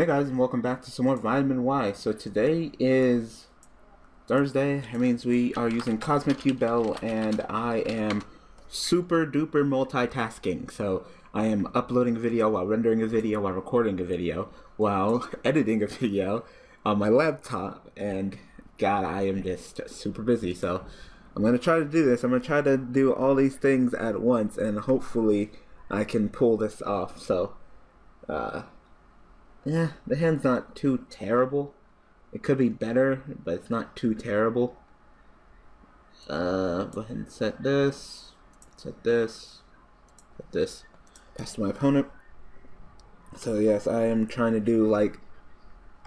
Hey guys, and welcome back to some more Vitamin Y. So today is Thursday. That means we are using Cosmic Yubel, and I am super duper multitasking. So I am uploading a video while rendering a video while recording a video while editing a video on my laptop, and God, I am just super busy. So I'm gonna try to do this. I'm gonna try to do all these things at once, and hopefully I can pull this off. So. Uh, yeah, the hand's not too terrible. It could be better, but it's not too terrible. Uh, go ahead and set this, set this, set this, pass to my opponent. So yes, I am trying to do like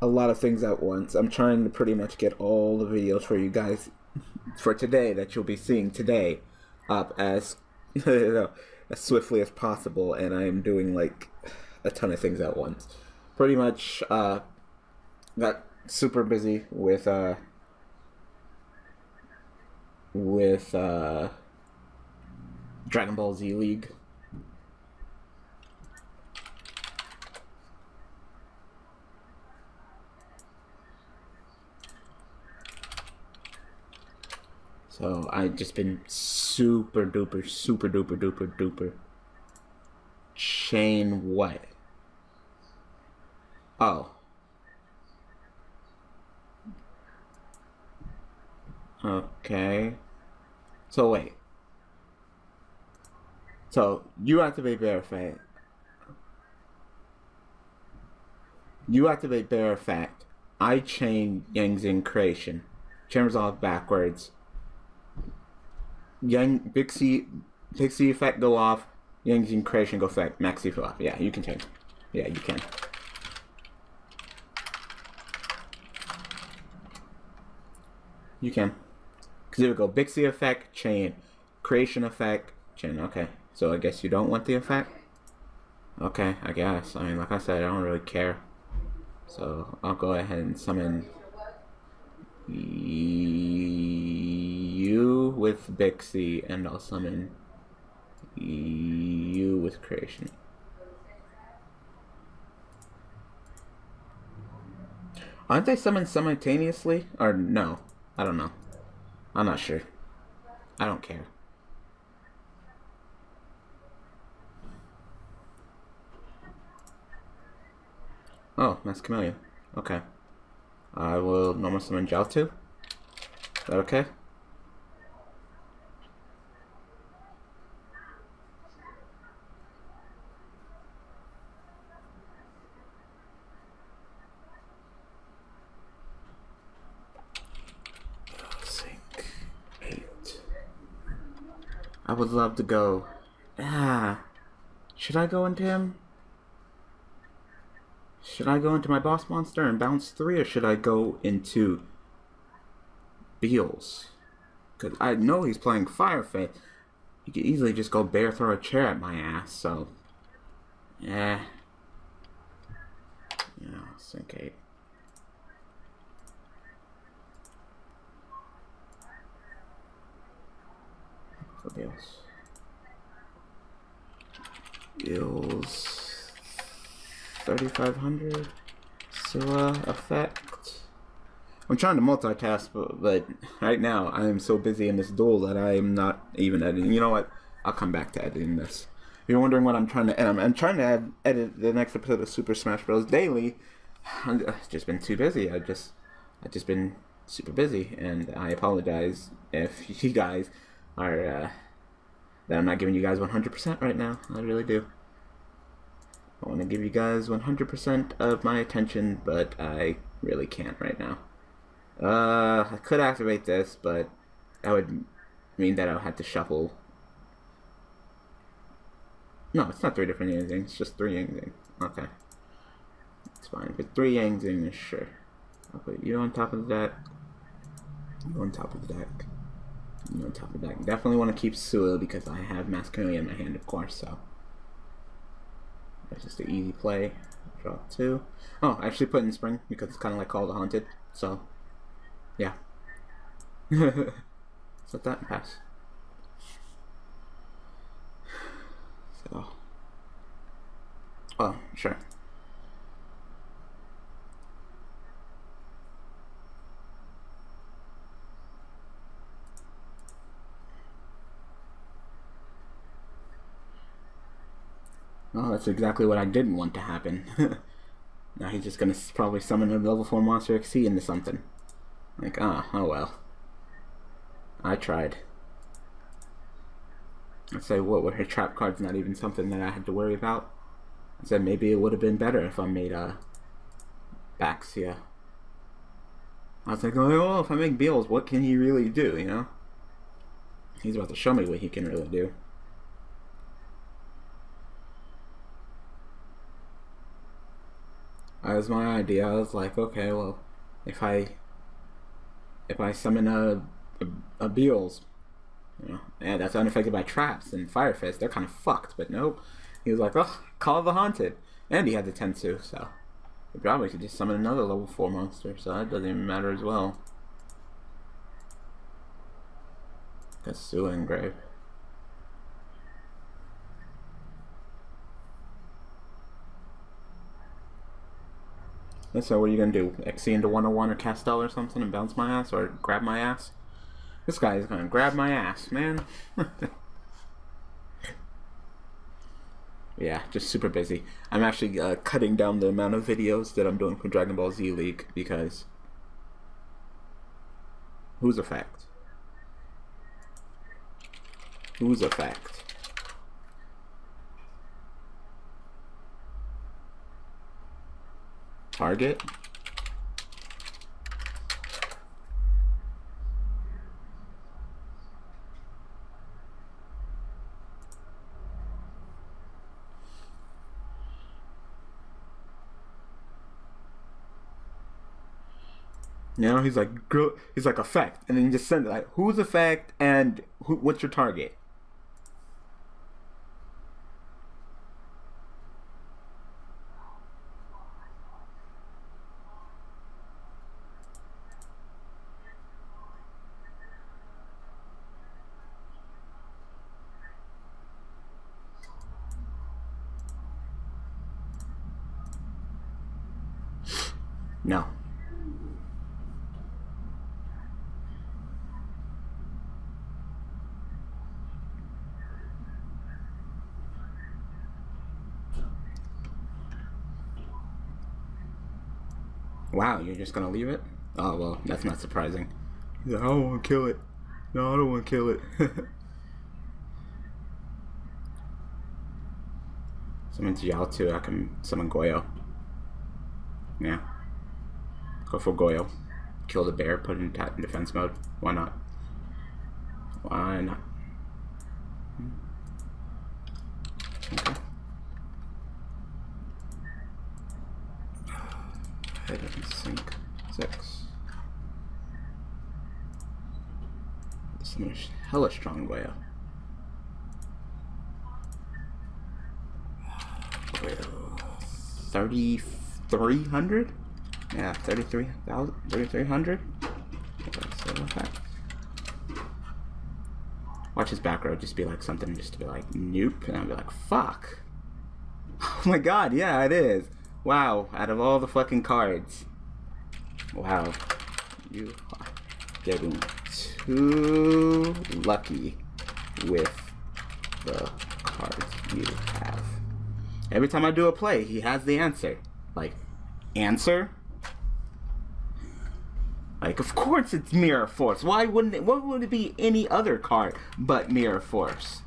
a lot of things at once. I'm trying to pretty much get all the videos for you guys for today that you'll be seeing today up as you know, as swiftly as possible, and I am doing like a ton of things at once pretty much uh, got super busy with uh, with uh, Dragon Ball Z League. So I just been super duper, super duper duper duper. Chain what? Oh. Okay. So wait. So you activate bear fact. You activate bear fact. I chain Yang Zing creation. Chain resolve backwards. Yang Bixie Pixie effect go off. Yang Zing creation go effect. Maxi go off. Yeah, you can change. Yeah, you can. You can. Because it would go Bixie effect, chain, creation effect, chain. Okay. So I guess you don't want the effect? Okay, I guess. I mean, like I said, I don't really care. So I'll go ahead and summon you with Bixie, and I'll summon you with creation. Aren't they summoned simultaneously? Or no? I don't know. I'm not sure. I don't care. Oh, Mass Chameleon. Okay. I will normal summon Jiaotu. Is that okay? I would love to go. Ah. Should I go into him? Should I go into my boss monster and bounce three, or should I go into Beals? Because I know he's playing Fire Fist. He could easily just go bear throw a chair at my ass, so. Yeah. Yeah, sync 8. For bills. Bills 3500 Scylla effect. I'm trying to multitask, but, but right now I am so busy in this duel that I am not even editing. You know what? I'll come back to editing this. If you're wondering what I'm trying to edit, I'm trying to add, edit the next episode of Super Smash Bros. Daily. I've just been too busy. I just, I've just been super busy, and I apologize if you guys are uh, that I'm not giving you guys 100% right now. I really do. I want to give you guys 100% of my attention, but I really can't right now. Uh, I could activate this, but that would mean that I would have to shuffle. No, it's not three different Yang It's just three Yang Okay. It's fine. But three Yang sure. I'll put you on top of the deck. You on top of the deck on top of that. Definitely want to keep Sula because I have Masculinity in my hand, of course, so. That's just an easy play. Draw two. Oh, I actually put in Spring because it's kind of like Call the Haunted, so. Yeah. Let that pass. So. Oh, sure. Oh, that's exactly what I didn't want to happen. now he's just gonna probably summon a level 4 monster XC into something. Like, ah, oh, well. I tried. I say, what, were her trap cards not even something that I had to worry about? I said maybe it would have been better if I made a Baxia. I was like, oh, if I make Beals, what can he really do, you know? He's about to show me what he can really do. That was my idea. I was like, okay, well, if I if I summon a a, a Beals, you know, and that's unaffected by traps and Fire Fist, they're kind of fucked. But nope. He was like, oh, Call the Haunted, and he had the Tensu, so we probably could just summon another level four monster. So that doesn't even matter as well. That's Sue Engrave. So what are you gonna do? XC into 101 or Castel or something and bounce my ass or grab my ass? This guy is gonna grab my ass, man. yeah, just super busy. I'm actually uh, cutting down the amount of videos that I'm doing for Dragon Ball Z League because who's a fact? Who's a fact? Target. You know, he's like, he's like effect, and then you just send it like, who's effect and who, what's your target? No. Wow, you're just gonna leave it? Oh, well, that's not surprising. He's like, I don't want to kill it. No, I don't want to kill it. summon Jiao too, I can summon Goyo. Yeah. Go for Goyo. Kill the bear, put it in, defense mode. Why not? Why not? Hmm. Okay. Head doesn't sink. Six. Some hella strong Goyo. Goyo. 30 300 yeah 33,000 3300 watch his back row just be like something just to be like nope and I'll be like fuck. Oh my god yeah it is. Wow out of all the fucking cards. Wow. You are getting too lucky with the cards you have. Every time I do a play he has the answer. Like, answer? Like, of course it's Mirror Force. Why wouldn't it? What would it be any other card but Mirror Force?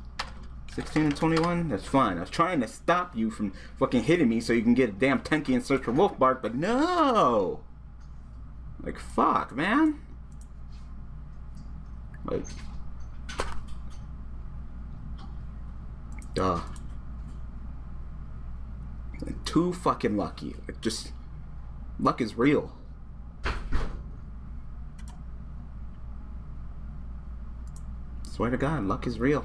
16 and 21? That's fine. I was trying to stop you from fucking hitting me so you can get a damn Tenki and search for Wolf Bark, but no! Like, fuck, man. Like, duh too fucking lucky. Like just luck is real. Swear to God, luck is real.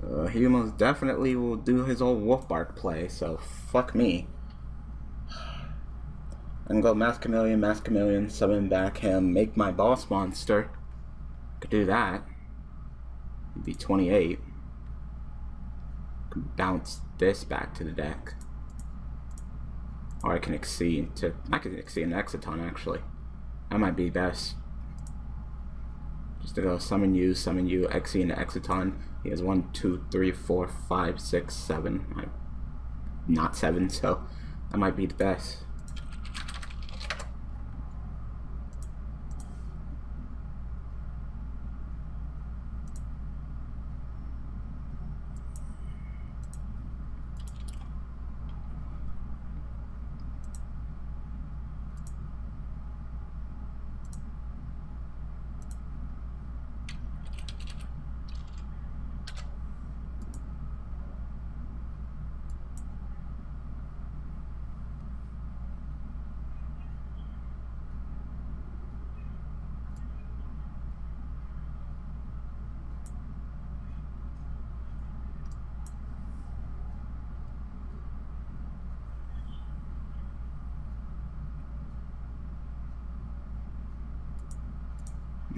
So he most definitely will do his old wolf bark play, so fuck me. Can go Mask Chameleon, Mask Chameleon, summon back him, make my boss monster. Could do that. It'd be 28. Could bounce this back to the deck. Or I can exceed to I can exceed an Exciton actually. That might be best. Just to go summon you, summon you, Xe into Exciton. He has one, two, three, four, five, six, seven. I, not seven, so that might be the best.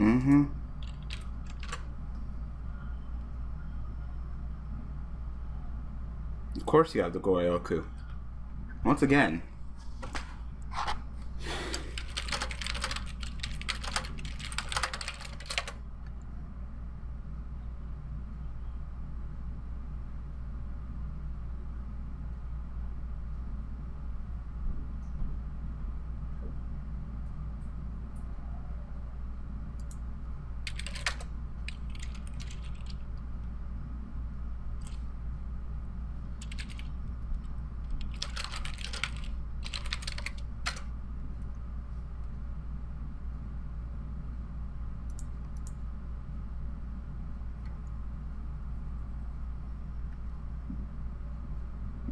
Mm-hmm. Of course you have the Goyoku. Once again.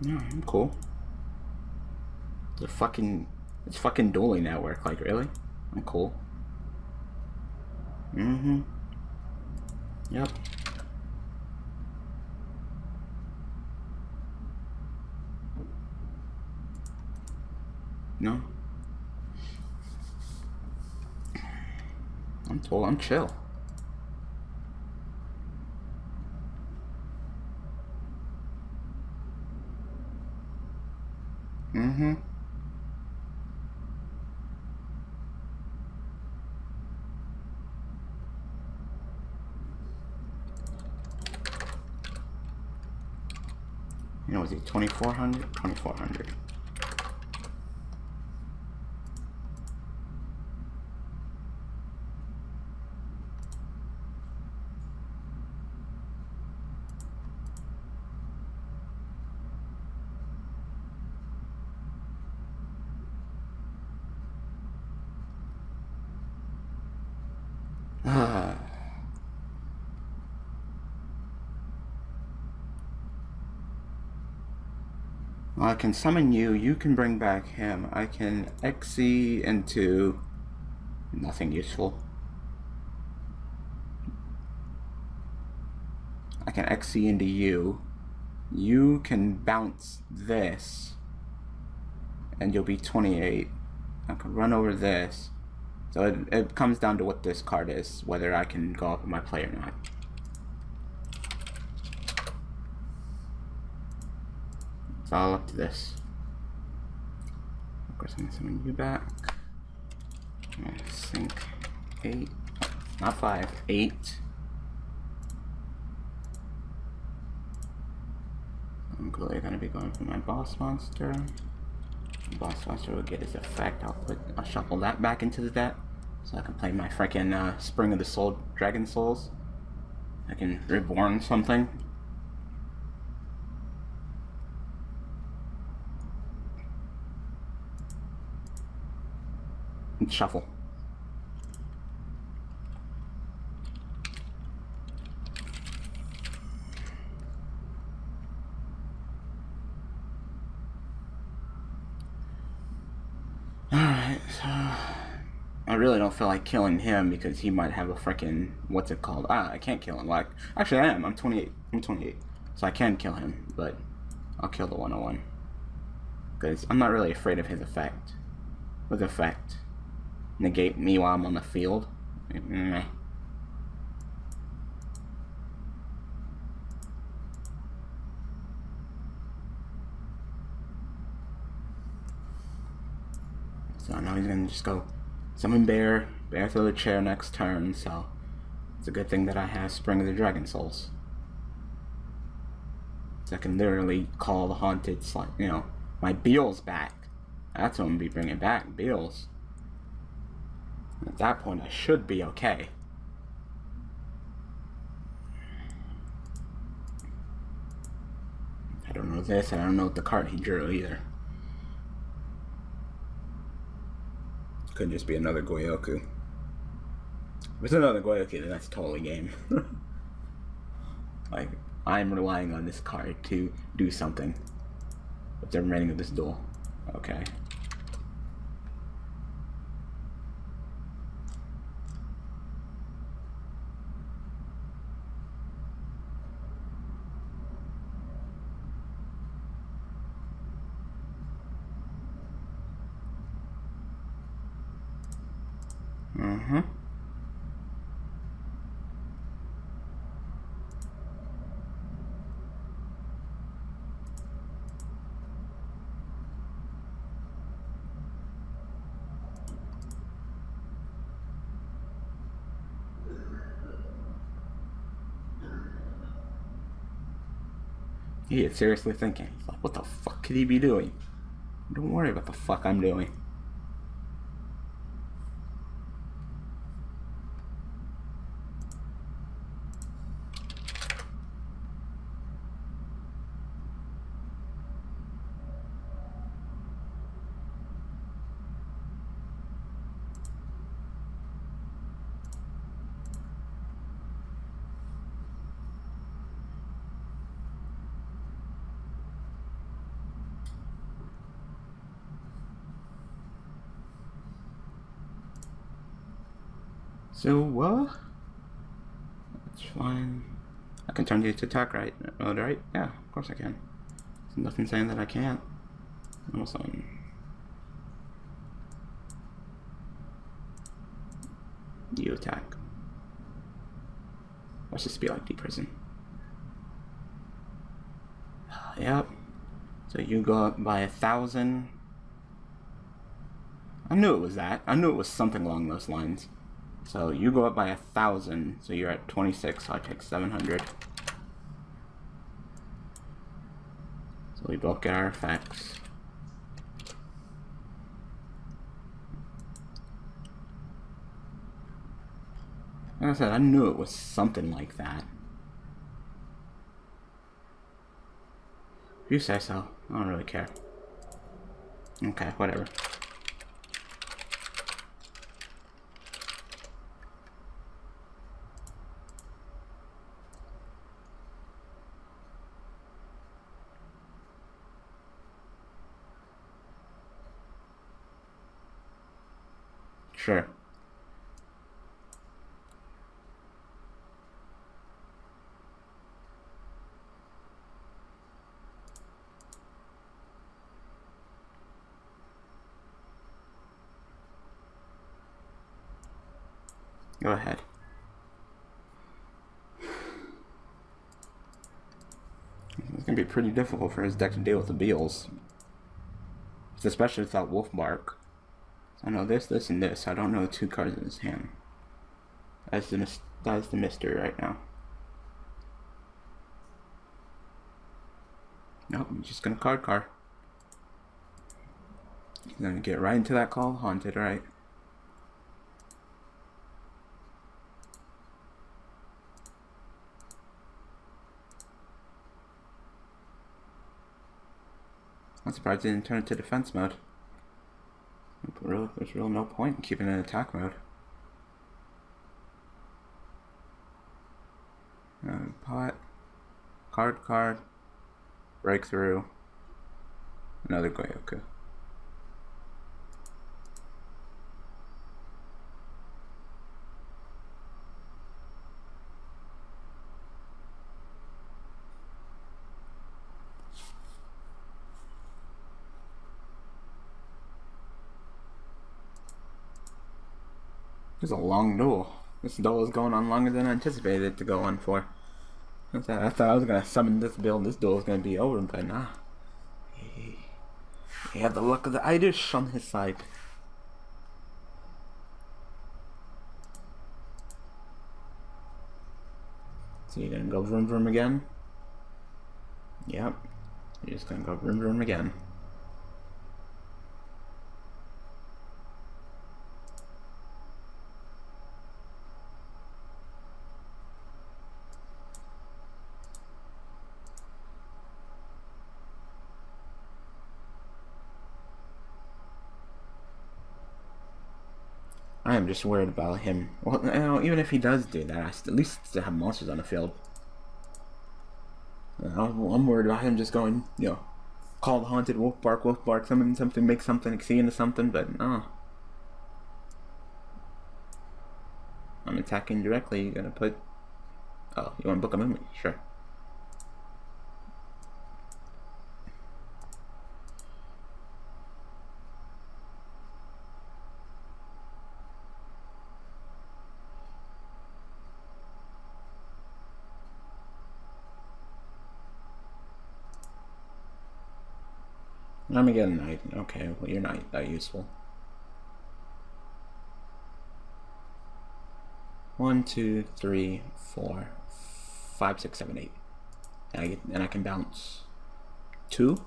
Yeah, I'm cool. The fucking it's fucking dueling network, like really? I'm cool. Mm-hmm. Yep. No. I'm told I'm chill. Mm-hmm. You know, was it 2400? 2400. Ah. Well, I can summon you, you can bring back him. I can Xe into nothing useful. I can Xe into you. You can bounce this. And you'll be 28. I can run over this. So it, it comes down to what this card is, whether I can go up with my play or not. It's all up to this. Of course, I'm gonna summon you back. Sink eight, not five, eight. I'm clearly gonna be going for my boss monster. Boss monster will get his effect. I'll put, I'll shuffle that back into the deck, so I can play my freaking uh, Spring of the Soul Dragon Souls. I can reborn something. Shuffle. Alright, so I really don't feel like killing him because he might have a freaking what's it called? Ah, I can't kill him. Like actually I am. I'm 28. I'm 28. So I can kill him, but I'll kill the 101. Because I'm not really afraid of his effect. With effect. Negate me while I'm on the field. Meh. So now he's gonna just go Summon Bear, Bear throw the chair next turn, so it's a good thing that I have Spring of the Dragon Souls. So I can literally call the Haunted, you know, my Beel's back. That's what I'm gonna be bringing back, Beel's. At that point, I should be okay. I don't know this, and I don't know what the card he drew either. Could just be another Goyoku. If it's another Goyoku, then that's totally game. like, I'm relying on this card to do something with the remaining of this duel. Okay. Mm-hmm. He is seriously thinking, like, what the fuck could he be doing? Don't worry about the fuck I'm doing. So, uh, that's fine. I can turn you to attack right mode, right? Yeah, of course I can. There's nothing saying that I can't. Almost on. You attack. Let's be like deep prison. Yep. So you go up by a thousand. I knew it was that. I knew it was something along those lines. So you go up by a thousand, so you're at 26, so I take 700. So we both get our effects. Like I said, I knew it was something like that. You say so, I don't really care. Okay, whatever. Sure. Go ahead. It's gonna be pretty difficult for his deck to deal with the Beels. Especially without Wolfbark. I know this, this, and this. I don't know the two cards in his hand. That's the that's the mystery right now. Nope, I'm just gonna card card. He's gonna get right into that call, haunted, right? I'm surprised he didn't turn it to defense mode. There's real no point in keeping it in attack mode. Uh, pot, card, card, breakthrough, another Goyoku. was a long duel. This duel is going on longer than I anticipated it to go on for. I thought I, was going to summon this build, this duel was going to be over, but nah. He, he had the luck of the Irish on his side. So you're going to go vroom vroom again? Yep. You're just going to go vroom vroom again. Just worried about him. Well, know, even if he does do that, I at least still have monsters on the field. I'm worried about him just going, you know, call the haunted wolf bark, wolf bark, something, something, make something, see into something, but no. I'm attacking directly. You're gonna put. Oh, you want to book a movement? Sure. I'm gonna get a knight. Okay, well you're not that useful. One, two, three, four, five, six, seven, eight. And I get, and I can bounce two.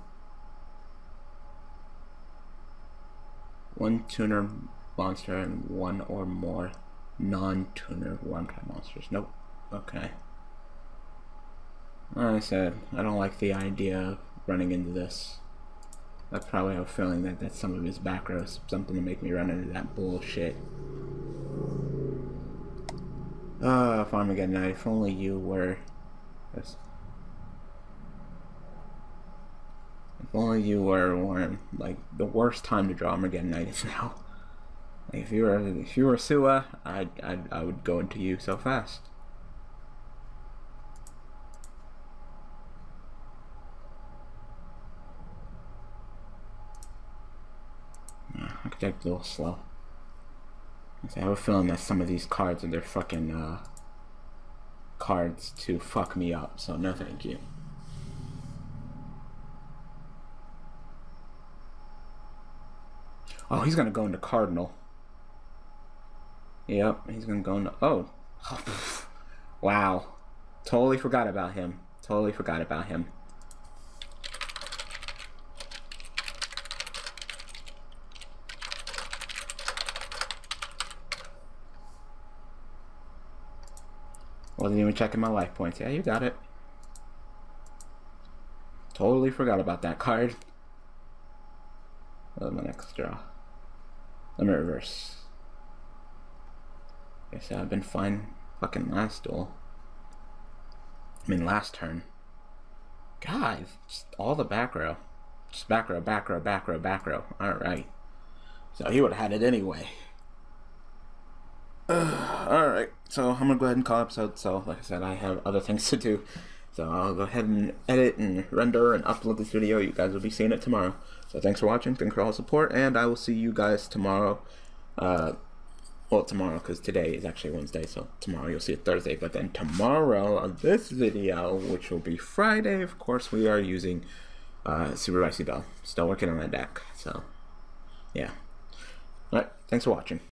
One tuner monster and one or more non-tuner one-time monsters. Nope. Okay. Like I said, I don't like the idea of running into this. I probably have a feeling that that's some of his back row, something to make me run into that bullshit. Ah, uh, Armageddon Knight, if only you were... Yes. If only you were one, like, the worst time to draw Armageddon Knight is now. Like, if you were, if you were Sua, I'd, I'd, I would go into you so fast. A little slow. I have a feeling that some of these cards are their fucking uh, cards to fuck me up, so no thank you. Oh, he's gonna go into Cardinal. Yep, he's gonna go into. Oh, wow, totally forgot about him. Totally forgot about him. Wasn't even checking my life points. Yeah, you got it. Totally forgot about that card. Oh, my next draw. Let me reverse. Guess I've been fine fucking last duel. I mean last turn. God, all the back row. Just back row, back row, back row, back row. Alright. So he would have had it anyway. Uh, Alright, so I'm gonna go ahead and call episode. So, like I said, I have other things to do. So I'll go ahead and edit and render and upload this video. You guys will be seeing it tomorrow. So thanks for watching. Thanks for all the support. And I will see you guys tomorrow. Uh, well, tomorrow, because today is actually Wednesday. So tomorrow you'll see it Thursday. But then tomorrow on this video, which will be Friday, of course, we are using uh, Supervise Yubel. Still working on that deck. So, yeah. Alright, thanks for watching.